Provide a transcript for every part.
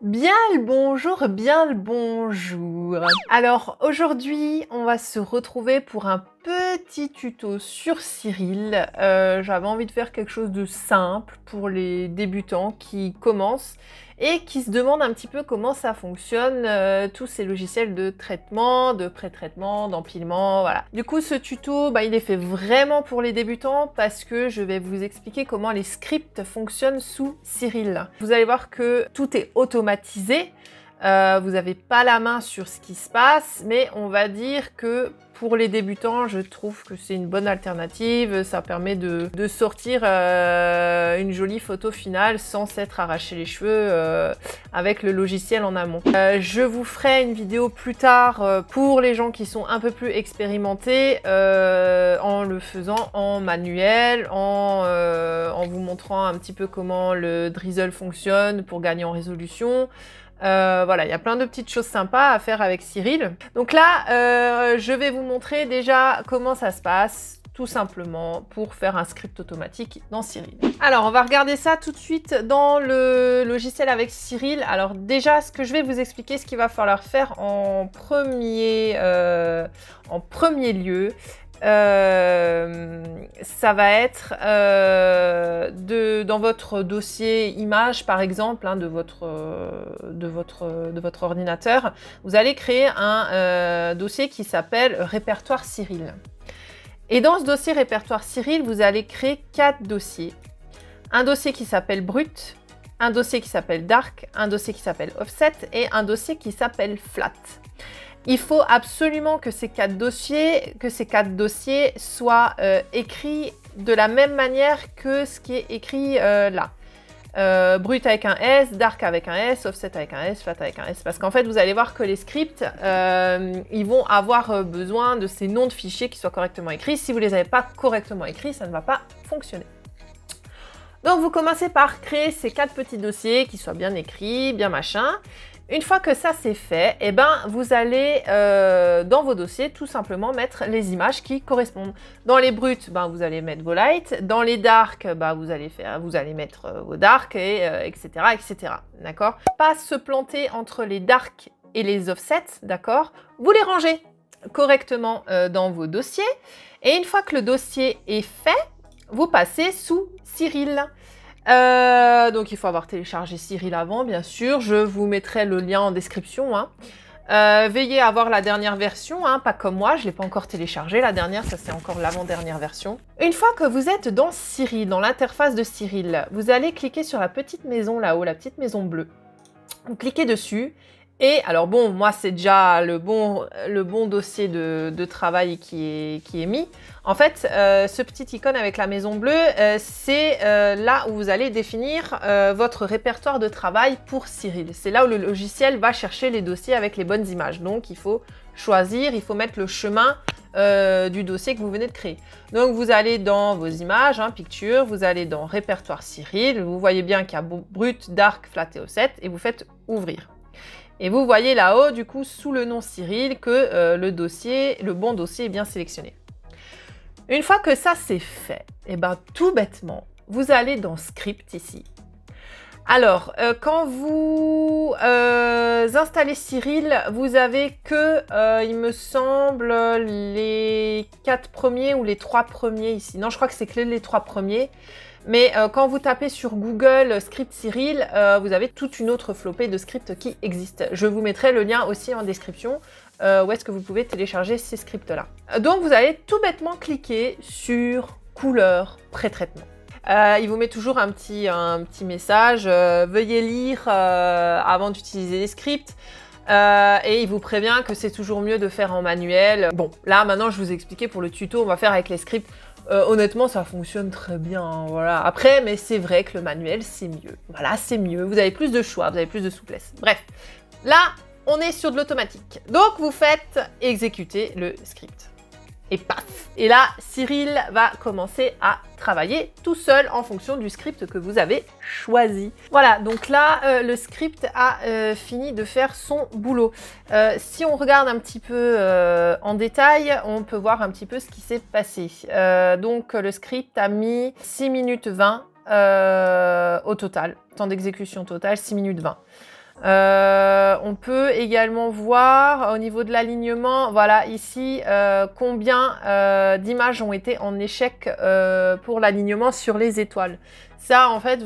Bien le bonjour, bien le bonjour. Alors aujourd'hui, on va se retrouver pour un petit tuto sur Cyril. Euh, J'avais envie de faire quelque chose de simple pour les débutants qui commencent et qui se demandent un petit peu comment ça fonctionne, euh, tous ces logiciels de traitement, de pré-traitement, d'empilement, voilà. Du coup, ce tuto, bah, il est fait vraiment pour les débutants parce que je vais vous expliquer comment les scripts fonctionnent sous Cyril. Vous allez voir que tout est automatisé. Euh, vous n'avez pas la main sur ce qui se passe, mais on va dire que pour les débutants, je trouve que c'est une bonne alternative. Ça permet de, sortir euh, une jolie photo finale sans s'être arraché les cheveux euh, avec le logiciel en amont. je vous ferai une vidéo plus tard pour les gens qui sont un peu plus expérimentés en le faisant en manuel, en, en vous montrant un petit peu comment le drizzle fonctionne pour gagner en résolution. Euh, voilà, il y a plein de petites choses sympas à faire avec Cyril. Donc là, euh, je vais vous montrer déjà comment ça se passe tout simplement pour faire un script automatique dans Cyril. Alors, on va regarder ça tout de suite dans le logiciel avec Cyril. Alors déjà, ce que je vais vous expliquer, ce qu'il va falloir faire en premier, euh, en premier lieu, euh, ça va être euh, dans votre dossier image, par exemple, hein, de, votre, de, votre, de votre ordinateur, vous allez créer un euh, dossier qui s'appelle répertoire Cyril. Et dans ce dossier répertoire Cyril, vous allez créer quatre dossiers. Un dossier qui s'appelle brut, un dossier qui s'appelle dark, un dossier qui s'appelle offset et un dossier qui s'appelle flat. Il faut absolument que ces quatre dossiers, que ces quatre dossiers soient euh, écrits de la même manière que ce qui est écrit euh, là. Euh, brut avec un S, dark avec un S, offset avec un S, flat avec un S. Parce qu'en fait, vous allez voir que les scripts, ils vont avoir besoin de ces noms de fichiers qui soient correctement écrits. Si vous ne les avez pas correctement écrits, ça ne va pas fonctionner. Donc, vous commencez par créer ces quatre petits dossiers qui soient bien écrits, bien machin. Une fois que ça c'est fait, eh ben, vous allez euh, dans vos dossiers tout simplement mettre les images qui correspondent. Dans les bruts, ben, vous allez mettre vos lights. Dans les darks, ben, vous, allez vous allez mettre euh, vos darks, et, etc. Euh, etc. D'accord? Pas se planter entre les darks et les offsets, d'accord? Vous les rangez correctement dans vos dossiers. Et une fois que le dossier est fait, vous passez sous Cyril. Euh, donc il faut avoir téléchargé Cyril avant, bien sûr. Je vous mettrai le lien en description. Hein. Euh, veillez à avoir la dernière version, hein, pas comme moi, je ne l'ai pas encore téléchargé. La dernière, ça c'est encore l'avant-dernière version. Une fois que vous êtes dans Cyril, dans l'interface de Cyril, vous allez cliquer sur la petite maison là-haut, la petite maison bleue. Vous cliquez dessus et alors bon, moi c'est déjà le bon, dossier de, travail qui est, qui est, mis. En fait, euh, ce petit icône avec la maison bleue, euh, c'est euh, là où vous allez définir votre répertoire de travail pour Cyril. C'est là où le logiciel va chercher les dossiers avec les bonnes images. Donc il faut choisir, il faut mettre le chemin du dossier que vous venez de créer. Donc vous allez dans vos images, hein, picture, vous allez dans répertoire Cyril, vous voyez bien qu'il y a brut, dark, flat et offset et vous faites ouvrir. Et vous voyez là-haut, du coup, sous le nom Cyril, que euh, le dossier, le bon dossier est bien sélectionné. Une fois que ça c'est fait, et eh ben tout bêtement, vous allez dans Script ici. Alors, euh, quand vous euh, installez Cyril, vous avez que, il me semble, les quatre premiers ou les trois premiers ici. Non, je crois que c'est que les trois premiers. Mais euh, quand vous tapez sur Google Script Cyril, euh, vous avez toute une autre flopée de scripts qui existent. Je vous mettrai le lien aussi en description euh, où est-ce que vous pouvez télécharger ces scripts-là. Donc vous allez tout bêtement cliquer sur couleur pré-traitement. il vous met toujours un petit message, veuillez lire avant d'utiliser les scripts. et il vous prévient que c'est toujours mieux de faire en manuel. Bon, là maintenant je vous ai expliqué pour le tuto, on va faire avec les scripts. Euh, honnêtement, ça fonctionne très bien. Hein, voilà. Après, mais c'est vrai que le manuel, c'est mieux. Voilà, c'est mieux. Vous avez plus de choix, vous avez plus de souplesse. Bref, là, on est sur de l'automatique. Donc, vous faites exécuter le script et paf Et là, Cyril va commencer à travailler tout seul en fonction du script que vous avez choisi. Voilà, donc là, euh, le script a euh, fini de faire son boulot. Euh, si on regarde un petit peu en détail, on peut voir un petit peu ce qui s'est passé. donc, le script a mis 6 minutes 20 au total. Temps d'exécution total, 6 minutes 20. Euh, on peut également voir au niveau de l'alignement, voilà ici, euh, combien euh, d'images ont été en échec pour l'alignement sur les étoiles. Ça, en fait,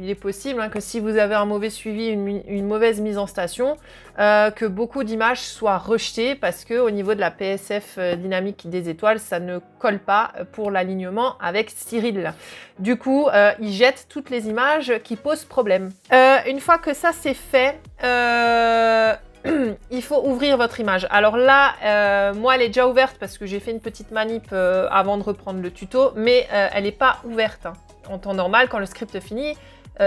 il est possible hein, que si vous avez un mauvais suivi, une, mauvaise mise en station, que beaucoup d'images soient rejetées parce que au niveau de la PSF dynamique des étoiles, ça ne colle pas pour l'alignement avec Cyril. Du coup, il jette toutes les images qui posent problème. une fois que ça c'est fait, euh, il faut ouvrir votre image. Alors là, euh, moi, elle est déjà ouverte parce que j'ai fait une petite manip euh, avant de reprendre le tuto, mais elle n'est pas ouverte. Hein. En temps normal, quand le script finit,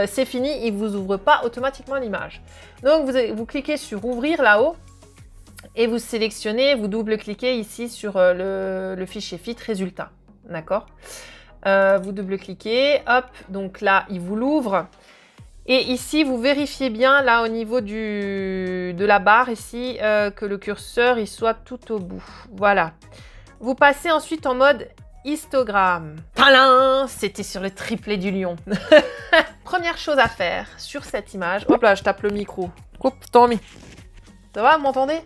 c'est fini, il ne vous ouvre pas automatiquement l'image. Donc, vous, cliquez sur Ouvrir là-haut et vous sélectionnez, vous double-cliquez ici sur le, le, fichier Fit Résultat. D'accord? Vous double-cliquez, hop, donc là, il vous l'ouvre. Et ici, vous vérifiez bien, là, au niveau du, de la barre, ici, euh, que le curseur, il soit tout au bout. Voilà. Vous passez ensuite en mode histogramme. Talin C'était sur le triplé du lion. Première chose à faire sur cette image. Hop là, je tape le micro. Coupe, Tommy. Ça va, vous m'entendez?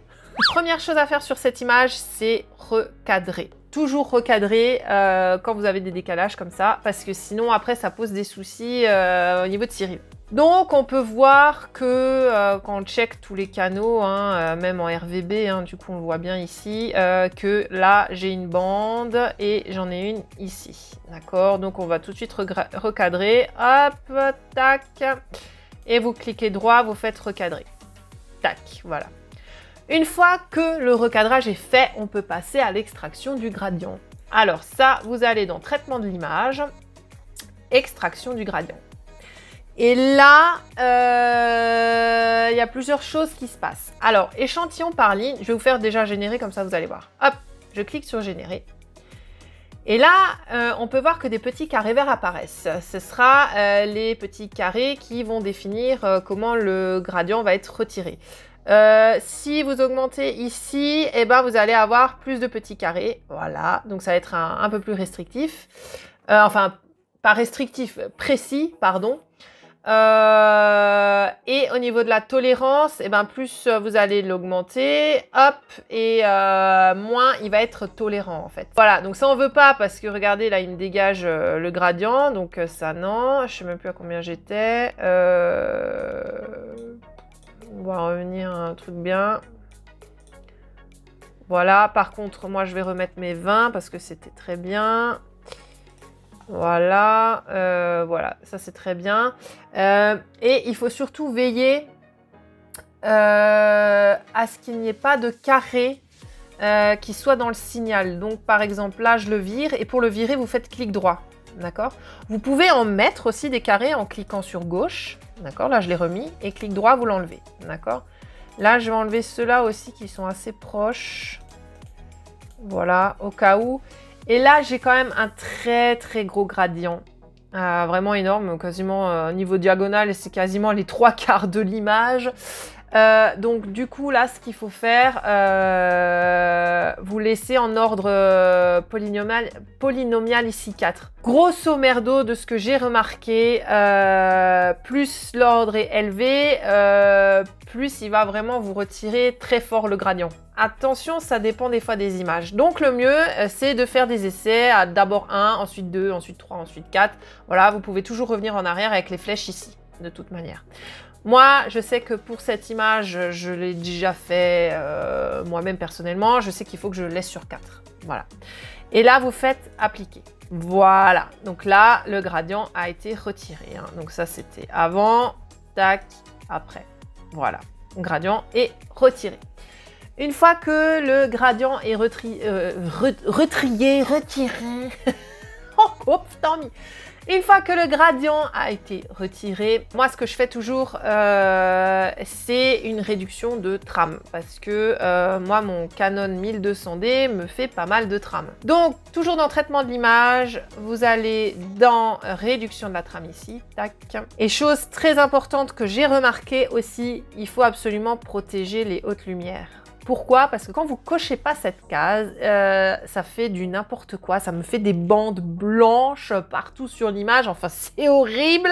Première chose à faire sur cette image, c'est recadrer. Toujours recadrer euh, quand vous avez des décalages comme ça, parce que sinon après ça pose des soucis euh, au niveau de Cyril. Donc on peut voir que euh, quand on check tous les canaux, hein, euh, même en RVB, hein, du coup on le voit bien ici, euh, que là j'ai une bande et j'en ai une ici. D'accord? Donc on va tout de suite recadrer. Hop, tac. Et vous cliquez droit, vous faites recadrer. Tac, voilà. Une fois que le recadrage est fait, on peut passer à l'extraction du gradient. Alors ça, vous allez dans traitement de l'image, extraction du gradient. Et là, euh, il y a plusieurs choses qui se passent. Alors, échantillon par ligne, je vais vous faire déjà générer, comme ça vous allez voir. Hop, je clique sur générer. Et là, euh, on peut voir que des petits carrés verts apparaissent. Ce sera euh, les petits carrés qui vont définir comment le gradient va être retiré. si vous augmentez ici, eh ben, vous allez avoir plus de petits carrés. Voilà, donc ça va être un, un peu plus restrictif. enfin, pas restrictif, précis, pardon. Euh, et au niveau de la tolérance, et eh ben plus euh, vous allez l'augmenter, hop, et euh, moins il va être tolérant en fait. Voilà, donc ça on veut pas parce que regardez là il me dégage le gradient, donc ça non, je sais même plus à combien j'étais. on va revenir à un truc bien. Voilà, par contre moi je vais remettre mes 20 parce que c'était très bien. Voilà, euh, voilà, ça c'est très bien. Euh, et il faut surtout veiller euh, à ce qu'il n'y ait pas de carré qui soit dans le signal. Donc par exemple là je le vire et pour le virer vous faites clic droit. D'accord? Vous pouvez en mettre aussi des carrés en cliquant sur gauche. D'accord? Là je l'ai remis et clic droit vous l'enlevez. D'accord? Là je vais enlever ceux-là aussi qui sont assez proches. Voilà, au cas où. Et là, j'ai quand même un très très gros gradient. Euh, vraiment énorme, quasiment euh, au niveau diagonal, c'est quasiment les trois quarts de l'image. Euh, donc du coup là ce qu'il faut faire, vous laissez en ordre polynomial, polynomial ici 4. Grosso merdo de ce que j'ai remarqué, plus l'ordre est élevé, plus il va vraiment vous retirer très fort le gradient. Attention, ça dépend des fois des images. Donc le mieux, euh, c'est de faire des essais à d'abord 1, ensuite 2, ensuite 3, ensuite 4. Voilà, vous pouvez toujours revenir en arrière avec les flèches ici, de toute manière. Moi, je sais que pour cette image, je l'ai déjà fait euh, moi-même personnellement. Je sais qu'il faut que je laisse sur 4. Voilà. Et là, vous faites appliquer. Voilà. Donc là, le gradient a été retiré. Hein. Donc ça, c'était avant, tac, après. Voilà. Gradient est retiré. Une fois que le gradient est euh, retrié, retiré, oh, tant mis. Une fois que le gradient a été retiré, moi ce que je fais toujours, euh, c'est une réduction de trame parce que euh, moi mon Canon 1200D me fait pas mal de trame. Donc toujours dans traitement de l'image, vous allez dans réduction de la trame ici. Et chose très importante que j'ai remarqué aussi, il faut absolument protéger les hautes lumières. Pourquoi? Parce que quand vous cochez pas cette case, euh, ça fait du n'importe quoi. Ça me fait des bandes blanches partout sur l'image. Enfin, c'est horrible.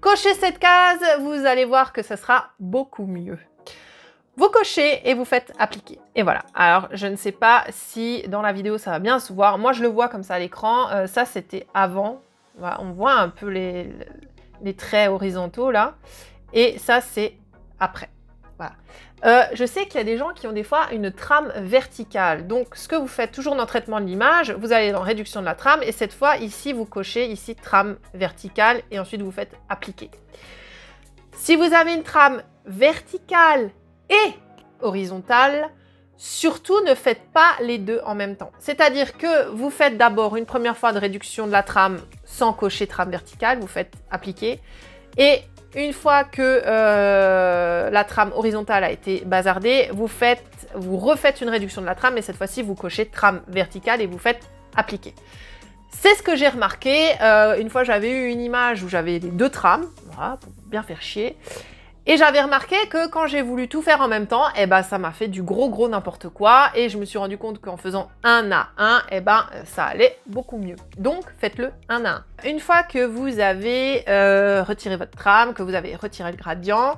cochez cette case, vous allez voir que ça sera beaucoup mieux. Vous cochez et vous faites appliquer. Et voilà. Alors, je ne sais pas si dans la vidéo ça va bien se voir. Moi, je le vois comme ça à l'écran. Euh, ça, c'était avant. on voit un peu les, les traits horizontaux là. Et ça, c'est après. Voilà. Euh, je sais qu'il y a des gens qui ont des fois une trame verticale. Donc, ce que vous faites toujours dans le traitement de l'image, vous allez dans réduction de la trame et cette fois, ici, vous cochez ici trame verticale et ensuite vous faites appliquer. Si vous avez une trame verticale et horizontale, surtout ne faites pas les deux en même temps. C'est-à-dire que vous faites d'abord une première fois de réduction de la trame sans cocher trame verticale, vous faites appliquer et une fois que euh, la trame horizontale a été bazardée, vous, faites, vous refaites une réduction de la trame, mais cette fois-ci, vous cochez trame verticale et vous faites appliquer. C'est ce que j'ai remarqué. Euh, une fois, j'avais eu une image où j'avais les deux trames, pour bien faire chier. Et j'avais remarqué que quand j'ai voulu tout faire en même temps, eh ben, ça m'a fait du gros gros n'importe quoi. Et je me suis rendu compte qu'en faisant un à un, eh ben, ça allait beaucoup mieux. Donc, faites-le un à un. Une fois que vous avez euh, retiré votre trame, que vous avez retiré le gradient,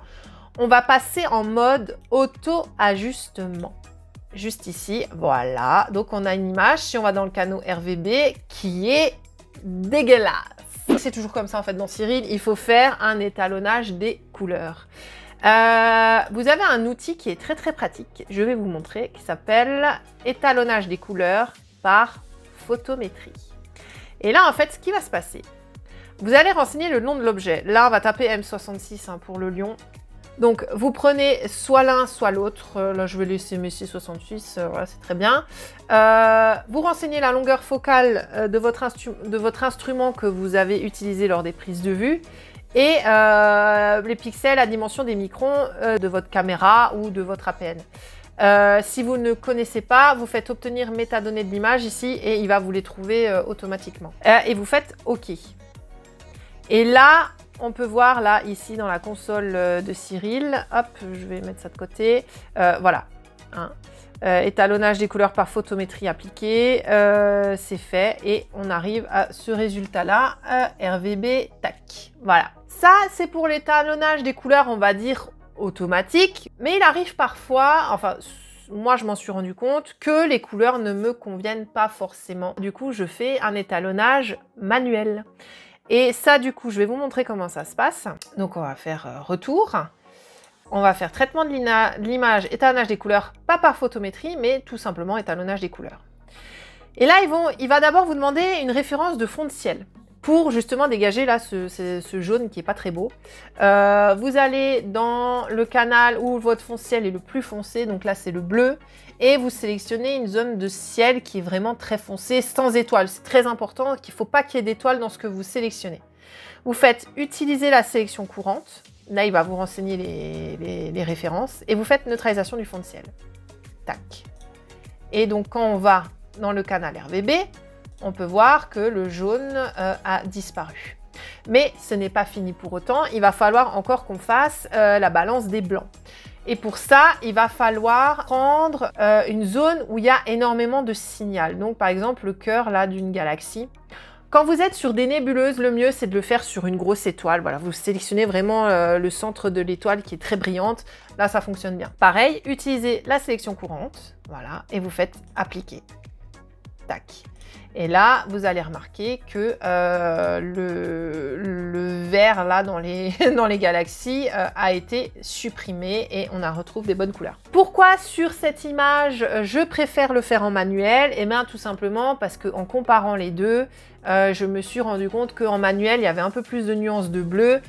on va passer en mode auto-ajustement. Juste ici, voilà. Donc, on a une image, si on va dans le canot RVB, qui est dégueulasse c'est toujours comme ça en fait dans Cyril, il faut faire un étalonnage des couleurs. Euh, vous avez un outil qui est très très pratique, je vais vous montrer, qui s'appelle étalonnage des couleurs par photométrie. Et là en fait ce qui va se passer, vous allez renseigner le nom de l'objet. Là on va taper M66 hein, pour le lion donc, vous prenez soit l'un, soit l'autre. Euh, là, je vais laisser Messi 66, euh, voilà, c'est très bien. Euh, vous renseignez la longueur focale de votre, de, votre instrument que vous avez utilisé lors des prises de vue et les pixels la dimension des microns de votre caméra ou de votre APN. si vous ne connaissez pas, vous faites obtenir métadonnées de l'image ici et il va vous les trouver automatiquement. et vous faites OK. Et là, on peut voir là, ici, dans la console euh, de Cyril, hop, je vais mettre ça de côté, euh, voilà, hein. euh, étalonnage des couleurs par photométrie appliquée, c'est fait, et on arrive à ce résultat-là, RVB, tac, voilà. Ça, c'est pour l'étalonnage des couleurs, on va dire, automatique, mais il arrive parfois, enfin, moi je m'en suis rendu compte que les couleurs ne me conviennent pas forcément. Du coup, je fais un étalonnage manuel. Et ça, du coup, je vais vous montrer comment ça se passe. Donc, on va faire euh, retour. On va faire traitement de l'image, étalonnage des couleurs, pas par photométrie, mais tout simplement étalonnage des couleurs. Et là, ils vont, il va d'abord vous demander une référence de fond de ciel pour justement dégager là ce, jaune qui est pas très beau. Euh, vous allez dans le canal où votre fond ciel est le plus foncé, donc là c'est le bleu, et vous sélectionnez une zone de ciel qui est vraiment très foncée, sans étoiles. C'est très important qu'il ne faut pas qu'il y ait d'étoiles dans ce que vous sélectionnez. Vous faites utiliser la sélection courante, là il va vous renseigner les, les références, et vous faites neutralisation du fond de ciel. Tac. Et donc quand on va dans le canal RVB, on peut voir que le jaune euh, a disparu. Mais ce n'est pas fini pour autant, il va falloir encore qu'on fasse euh, la balance des blancs. Et pour ça, il va falloir prendre euh, une zone où il y a énormément de signal. Donc par exemple le cœur là d'une galaxie. Quand vous êtes sur des nébuleuses, le mieux c'est de le faire sur une grosse étoile. Voilà, vous sélectionnez vraiment le centre de l'étoile qui est très brillante. Là, ça fonctionne bien. Pareil, utilisez la sélection courante. Voilà, et vous faites appliquer. Tac. Et là, vous allez remarquer que euh, le, vert là dans les, galaxies euh, a été supprimé et on a retrouvé des bonnes couleurs. Pourquoi sur cette image je préfère le faire en manuel? Eh bien tout simplement parce qu'en comparant les deux, euh, je me suis rendu compte qu'en manuel il y avait un peu plus de nuances de bleu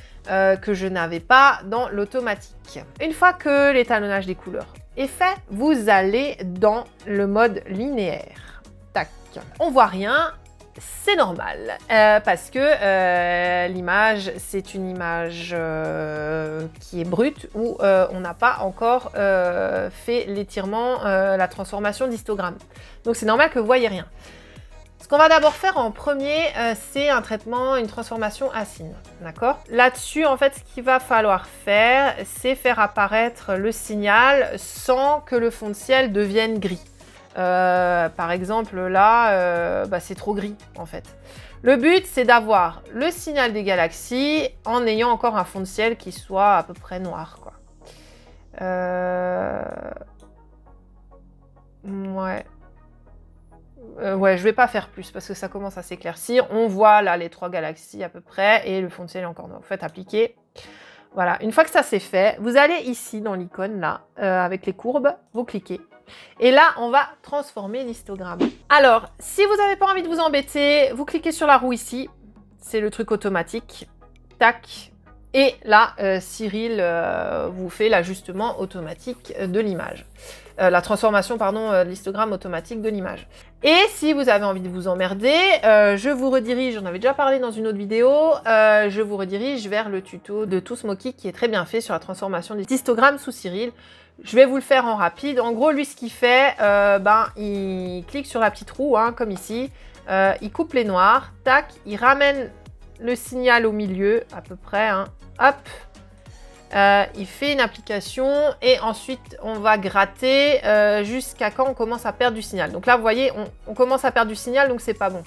que je n'avais pas dans l'automatique. Une fois que l'étalonnage des couleurs est fait, vous allez dans le mode linéaire. On voit rien, c'est normal euh, parce que euh, l'image c'est une image euh, qui est brute où on n'a pas encore fait l'étirement, la transformation d'histogramme. Donc c'est normal que vous voyez rien. Ce qu'on va d'abord faire en premier, c'est un traitement, une transformation asine. D'accord? Là-dessus, en fait, ce qu'il va falloir faire, c'est faire apparaître le signal sans que le fond de ciel devienne gris. Euh, par exemple, là, euh, bah, c'est trop gris en fait. Le but, c'est d'avoir le signal des galaxies en ayant encore un fond de ciel qui soit à peu près noir. Quoi. Euh... Ouais. Ouais, je vais pas faire plus parce que ça commence à s'éclaircir. On voit là les trois galaxies à peu près et le fond de ciel est encore noir. Faites appliquer. Voilà, une fois que ça c'est fait, vous allez ici dans l'icône là, avec les courbes, vous cliquez. Et là, on va transformer l'histogramme. Alors, si vous n'avez pas envie de vous embêter, vous cliquez sur la roue ici. C'est le truc automatique. Tac. Et là, euh, Cyril euh, vous fait l'ajustement automatique de l'image. Euh, la transformation, pardon, de l'histogramme automatique de l'image. Et si vous avez envie de vous emmerder, je vous redirige, j'en avais déjà parlé dans une autre vidéo, je vous redirige vers le tuto de Smoky qui est très bien fait sur la transformation des histogrammes sous Cyril. Je vais vous le faire en rapide. En gros, lui, ce qu'il fait, ben, il clique sur la petite roue, hein, comme ici. il coupe les noirs, tac, il ramène le signal au milieu, à peu près. Hein. Hop. Euh, il fait une application et ensuite on va gratter euh, jusqu'à quand on commence à perdre du signal. Donc là, vous voyez, on, commence à perdre du signal, donc c'est pas bon.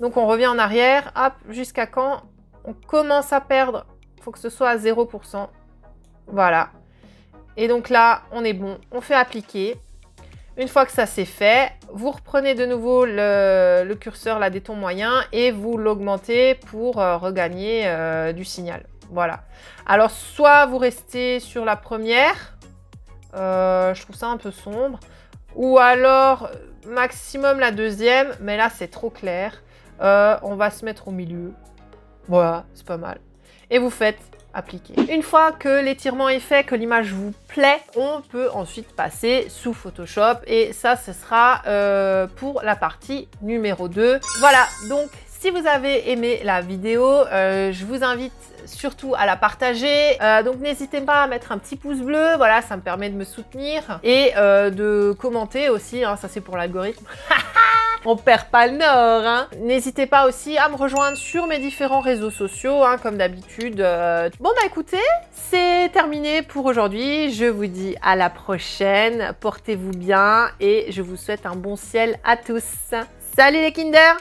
Donc on revient en arrière, hop, jusqu'à quand on commence à perdre? Il faut que ce soit à 0%. Voilà. Et donc là, on est bon. On fait appliquer. Une fois que ça c'est fait, vous reprenez de nouveau le, curseur là des tons moyens et vous l'augmentez pour euh, regagner euh, du signal. Voilà. Alors soit vous restez sur la première, euh, je trouve ça un peu sombre, ou alors maximum la deuxième, mais là c'est trop clair. on va se mettre au milieu. Voilà, c'est pas mal. Et vous faites une fois que l'étirement est fait, que l'image vous plaît, on peut ensuite passer sous Photoshop et ça, ce sera euh, pour la partie numéro 2. Voilà, donc si vous avez aimé la vidéo, euh, je vous invite surtout à la partager. Euh, donc n'hésitez pas à mettre un petit pouce bleu, voilà, ça me permet de me soutenir. Et de commenter aussi, hein, ça c'est pour l'algorithme. on perd pas le nord. Hein. N'hésitez pas aussi à me rejoindre sur mes différents réseaux sociaux, hein, comme d'habitude. Euh. Bon bah écoutez, c'est terminé pour aujourd'hui. Je vous dis à la prochaine. Portez-vous bien et je vous souhaite un bon ciel à tous. Salut les Kinder